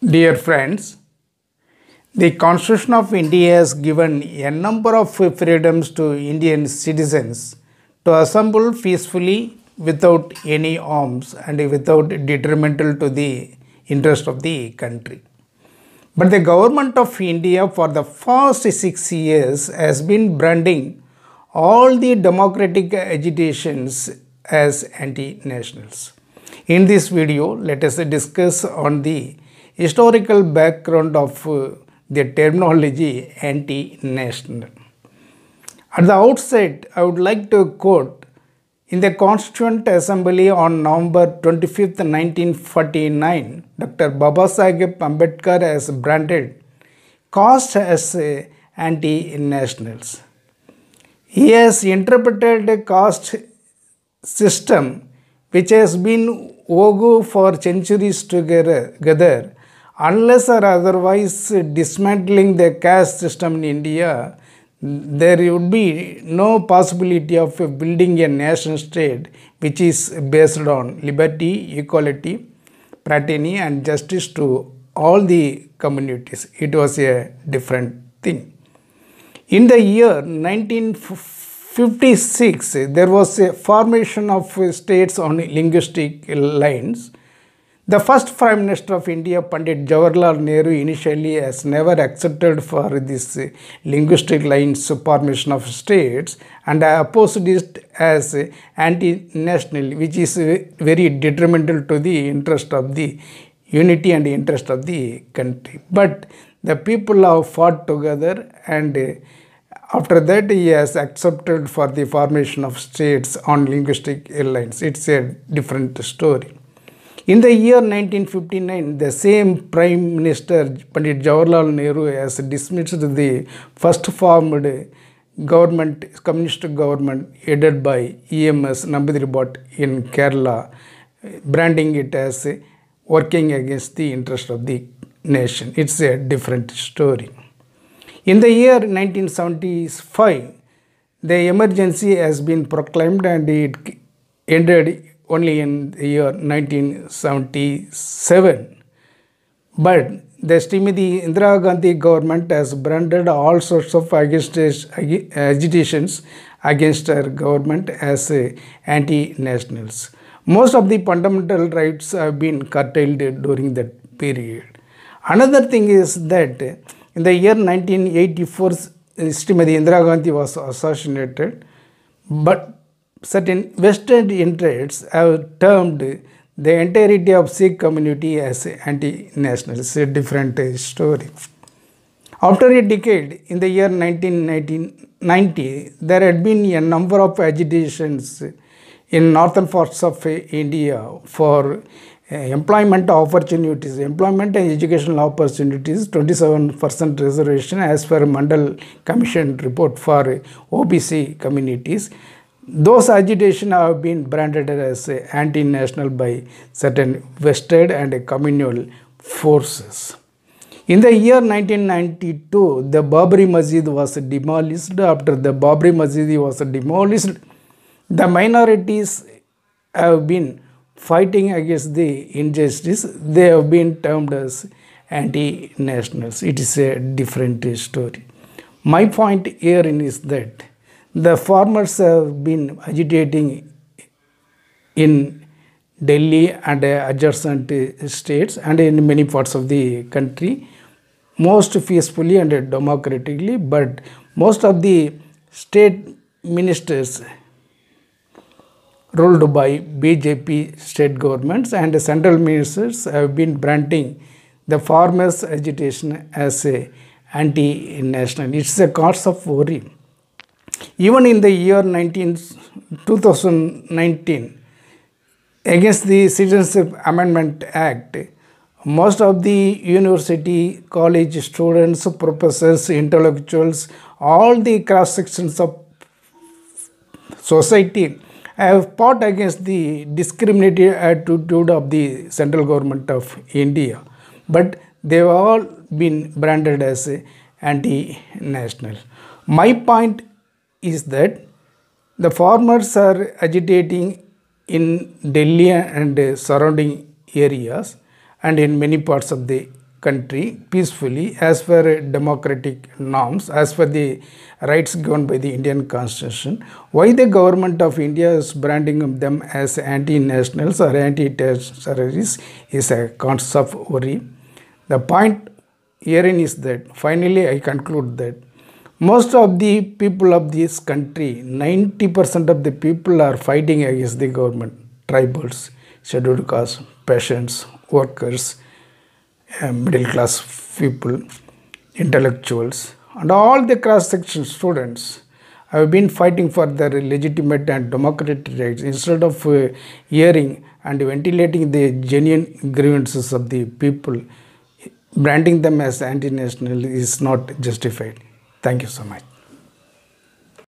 Dear friends, the Constitution of India has given a number of freedoms to Indian citizens to assemble peacefully without any arms and without detrimental to the interest of the country. But the government of India for the first six years has been branding all the democratic agitations as anti-nationals. In this video, let us discuss on the historical background of uh, the terminology anti-national. At the outset, I would like to quote in the Constituent Assembly on November 25, 1949, Dr. Babasaheb Ambedkar has branded caste as uh, anti-nationals. He has interpreted a caste system which has been vogue for centuries together unless or otherwise dismantling the caste system in India, there would be no possibility of building a nation state which is based on liberty, equality, fraternity, and justice to all the communities. It was a different thing. In the year 1956, there was a formation of states on linguistic lines. The first Prime Minister of India, Pandit Jawaharlal Nehru, initially has never accepted for this uh, linguistic lines formation of states and opposed it as anti-national, which is very detrimental to the interest of the unity and interest of the country. But the people have fought together and uh, after that he has accepted for the formation of states on linguistic lines. It's a different story. In the year 1959, the same Prime Minister Pandit Jawaharlal Nehru has dismissed the first formed government, communist government headed by EMS Namboothiri in Kerala, branding it as working against the interest of the nation. It's a different story. In the year 1975, the emergency has been proclaimed and it ended only in the year 1977. But the Srimati Indira Gandhi government has branded all sorts of agitations against her government as anti-nationals. Most of the fundamental rights have been curtailed during that period. Another thing is that in the year 1984, Srimati Indira Gandhi was assassinated, but certain Western interests have termed the entirety of Sikh community as anti-national. It's a different uh, story. After a decade, in the year 1990, there had been a number of agitations in northern parts of uh, India for uh, employment opportunities, employment and educational opportunities, 27% reservation as per Mandal Commission report for OBC communities. Those agitation have been branded as anti-national by certain vested and communal forces. In the year 1992, the Babri Masjid was demolished. After the Babri Masjid was demolished, the minorities have been fighting against the injustice. They have been termed as anti-nationals. It is a different story. My point here is that the farmers have been agitating in Delhi and adjacent states and in many parts of the country most peacefully and democratically but most of the state ministers ruled by BJP state governments and central ministers have been branding the farmers agitation as anti-national. It's a cause of worry. Even in the year 19, 2019, against the Citizenship Amendment Act, most of the university, college students, professors, intellectuals, all the cross sections of society have fought against the discriminatory attitude of the central government of India, but they've all been branded as anti-national. My point is that the farmers are agitating in Delhi and uh, surrounding areas and in many parts of the country peacefully as per democratic norms as per the rights given by the indian constitution. Why the government of india is branding them as anti-nationals or anti-terrorists is a cause of worry. The point herein is that finally i conclude that most of the people of this country 90% of the people are fighting against the government tribals scheduled caste patients workers middle class people, intellectuals, and all the cross section students have been fighting for their legitimate and democratic rights instead of uh, hearing and ventilating the genuine grievances of the people. Branding them as anti national is not justified. Thank you so much.